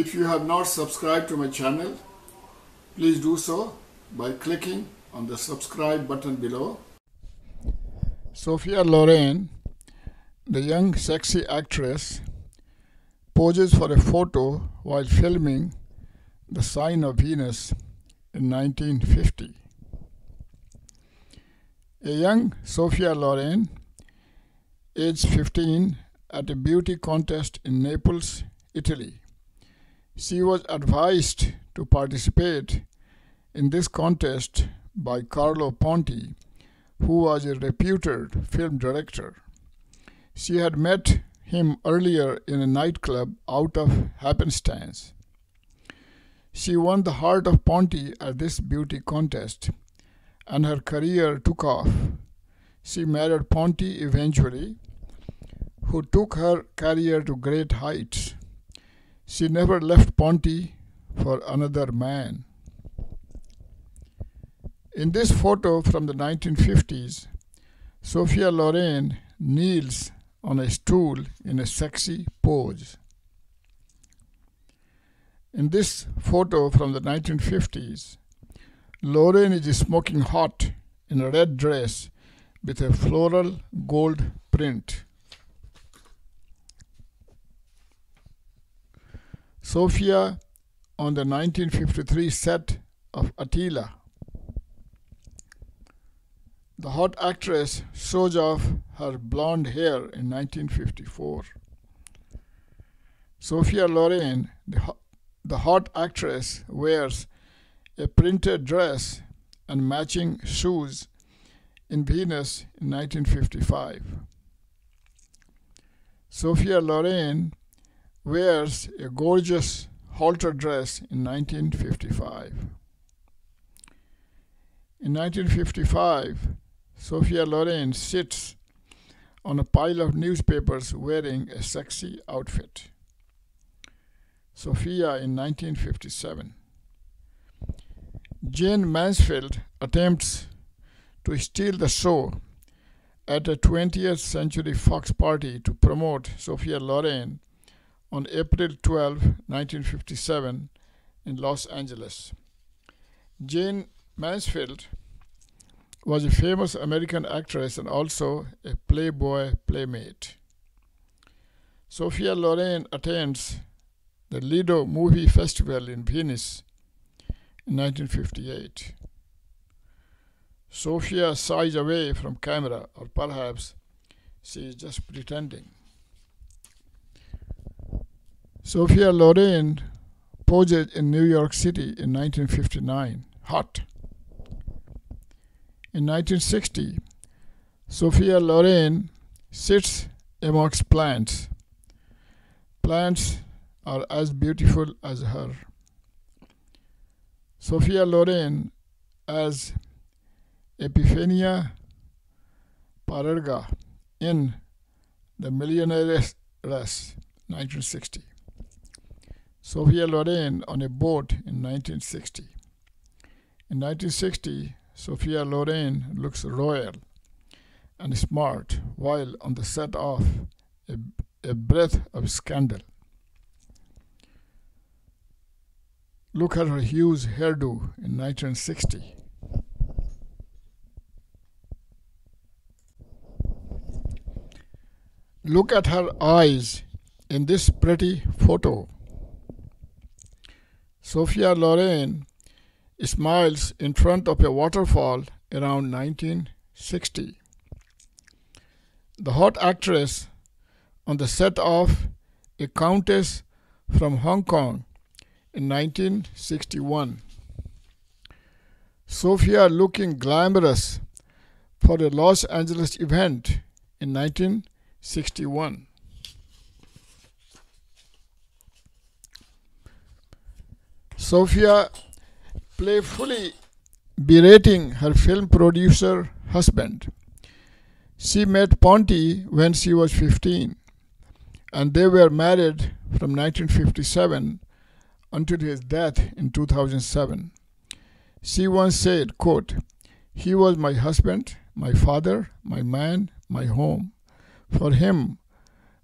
If you have not subscribed to my channel, please do so by clicking on the subscribe button below. Sophia Loren, the young sexy actress, poses for a photo while filming The Sign of Venus in 1950. A young Sophia Loren, aged 15, at a beauty contest in Naples, Italy. She was advised to participate in this contest by Carlo Ponti, who was a reputed film director. She had met him earlier in a nightclub out of happenstance. She won the heart of Ponti at this beauty contest, and her career took off. She married Ponti eventually, who took her career to great heights. She never left Ponti for another man. In this photo from the 1950s, Sophia Loren kneels on a stool in a sexy pose. In this photo from the 1950s, Loren is smoking hot in a red dress with a floral gold print. Sophia on the 1953 set of Attila. The hot actress shows off her blonde hair in 1954. Sophia Loren, the, the hot actress, wears a printed dress and matching shoes in Venice in 1955. Sophia Loren wears a gorgeous halter dress in 1955. In 1955, Sophia Loren sits on a pile of newspapers wearing a sexy outfit. Sophia in 1957. Jayne Mansfield attempts to steal the show at a 20th Century Fox party to promote Sophia Loren on April 12, 1957, in Los Angeles. Jayne Mansfield was a famous American actress and also a Playboy playmate. Sophia Loren attends the Lido Movie Festival in Venice in 1958. Sophia sighs away from camera, or perhaps she is just pretending. Sophia Loren posed in New York City in 1959. Hot. In 1960, Sophia Loren sits amongst plants. Plants are as beautiful as her. Sophia Loren as Epifania Parerga in The Millionaire's Millionairess 1960. Sophia Loren on a boat in 1960. In 1960, Sophia Loren looks royal and smart while on the set of a, a breath of scandal. Look at her huge hairdo in 1960. Look at her eyes in this pretty photo. Sophia Loren smiles in front of a waterfall around 1960. The hot actress on the set of A Countess from Hong Kong in 1961. Sophia looking glamorous for a Los Angeles event in 1961. Sophia playfully berating her film producer husband. She met Ponti when she was 15 and they were married from 1957 until his death in 2007. She once said, quote, He was my husband, my father, my man, my home. For him,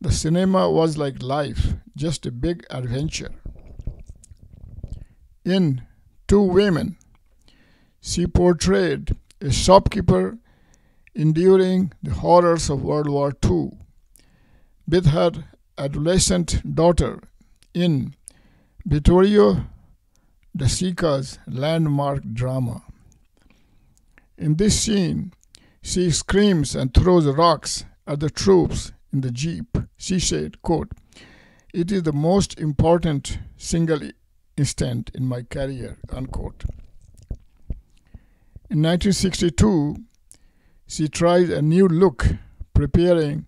the cinema was like life, just a big adventure. In Two Women, she portrayed a shopkeeper enduring the horrors of World War II with her adolescent daughter in Vittorio De Sica's landmark drama. In this scene, she screams and throws rocks at the troops in the jeep. She said, quote, It is the most important single instant in my career, unquote. In 1962, she tries a new look, preparing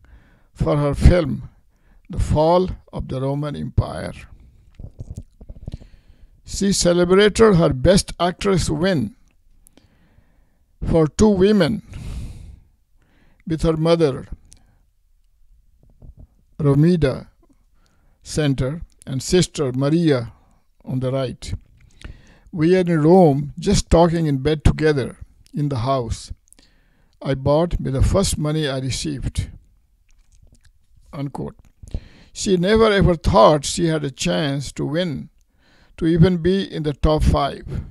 for her film, The Fall of the Roman Empire. She celebrated her Best Actress win for two women with her mother, Romita Center, and sister Maria on the right. We are in Rome just talking in bed together in the house I bought with the first money I received. Unquote. She never ever thought she had a chance to win, to even be in the top five.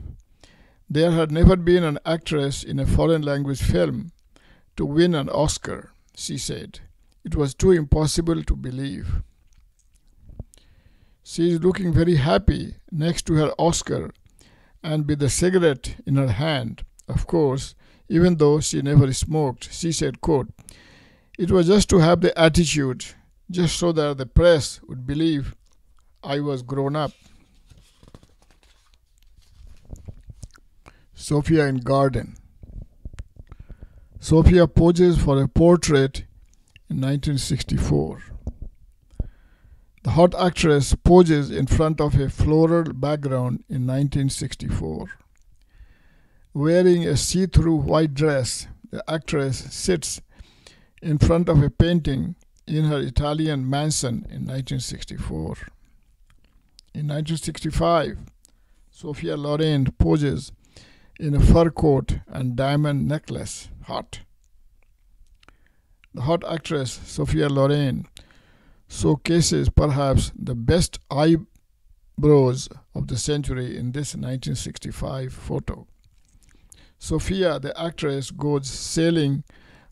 There had never been an actress in a foreign language film to win an Oscar, she said. It was too impossible to believe. She is looking very happy next to her Oscar and with a cigarette in her hand. Of course, even though she never smoked, she said, quote, It was just to have the attitude, just so that the press would believe I was grown up. Sophia in Garden. Sophia poses for a portrait in 1964. The hot actress poses in front of a floral background in 1964. Wearing a see through white dress, the actress sits in front of a painting in her Italian mansion in 1964. In 1965, Sophia Loren poses in a fur coat and diamond necklace. Hot. The hot actress Sophia Loren showcases perhaps the best eyebrows of the century in this 1965 photo. Sophia, the actress, goes sailing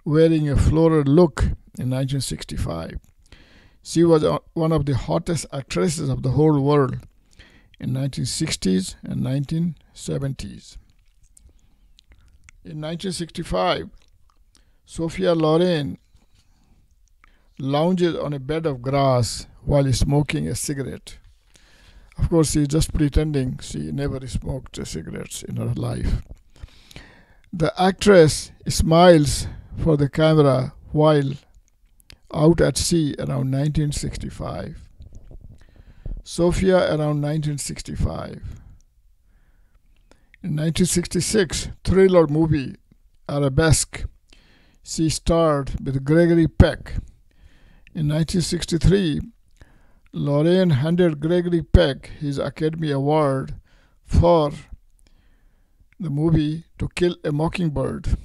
wearing a floral look in 1965. She was one of the hottest actresses of the whole world in 1960s and 1970s. In 1965, Sophia Loren lounges on a bed of grass while smoking a cigarette. Of course, she's just pretending she never smoked cigarettes in her life. The actress smiles for the camera while out at sea around 1965. Sophia around 1965. In 1966, thriller movie Arabesque, she starred with Gregory Peck. In 1963, Loren handed Gregory Peck his Academy Award for the movie To Kill a Mockingbird.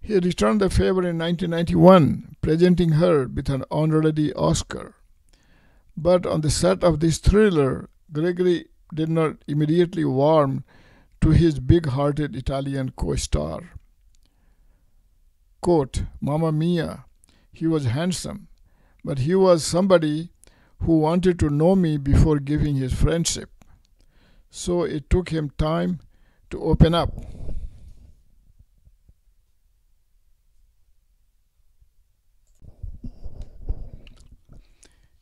He returned the favor in 1991, presenting her with an honorary Oscar. But on the set of this thriller, Gregory did not immediately warm to his big hearted Italian co star. Quote, Mamma mia, he was handsome, but he was somebody who wanted to know me before giving his friendship. So it took him time to open up.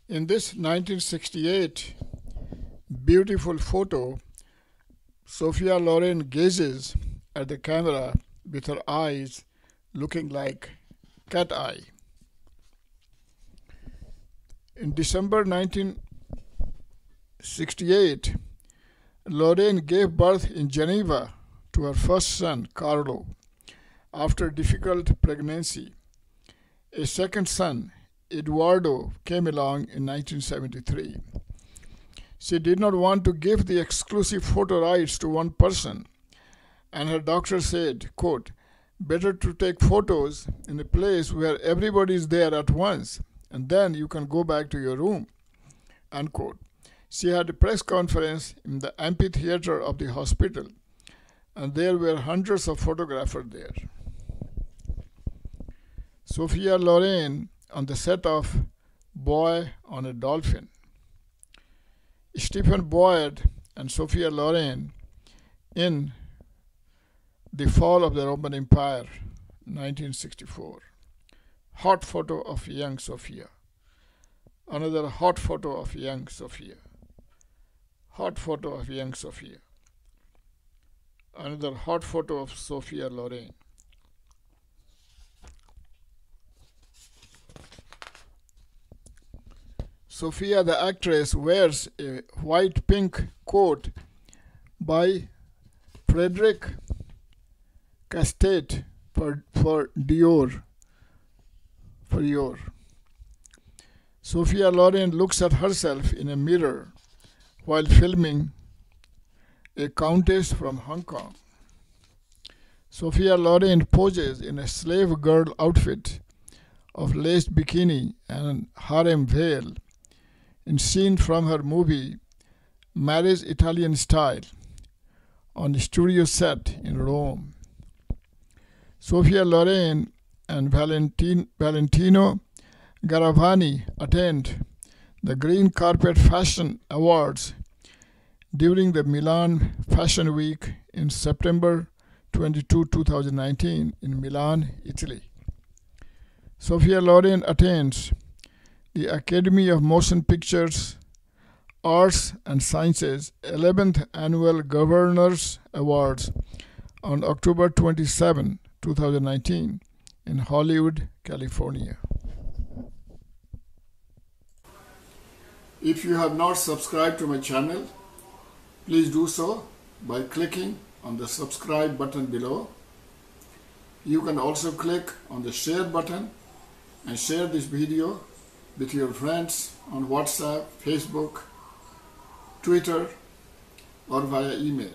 In this 1968 beautiful photo, Sophia Loren gazes at the camera with her eyes looking like cat eye. In December 1968, Loren gave birth in Geneva to her first son, Carlo, after a difficult pregnancy. A second son, Eduardo, came along in 1973. She did not want to give the exclusive photo rights to one person, and her doctor said, quote, better to take photos in a place where everybody is there at once, and then you can go back to your room, unquote. She had a press conference in the amphitheater of the hospital, and there were hundreds of photographers there. Sophia Loren on the set of Boy on a Dolphin. Stephen Boyd and Sophia Loren in The Fall of the Roman Empire, 1964. Hot photo of young Sophia. Another hot photo of young Sophia. Hot photo of young Sophia. Another hot photo of Sophia Loren. Sophia, the actress, wears a white pink coat by Frederick Castet for, for Dior. Dior. Sophia Loren looks at herself in a mirror while filming a countess from Hong Kong. Sophia Loren poses in a slave girl outfit of lace bikini and harem veil in scene from her movie Marriage Italian Style on a studio set in Rome. Sophia Loren and Valentin, Valentino Garavani attend the Green Carpet Fashion Awards during the Milan Fashion Week in September 22, 2019 in Milan, Italy. Sophia Loren attends the Academy of Motion Pictures Arts and Sciences 11th Annual Governors Awards on October 27, 2019 in Hollywood, California. If you have not subscribed to my channel, please do so by clicking on the subscribe button below. You can also click on the share button and share this video with your friends on WhatsApp, Facebook, Twitter, or via email.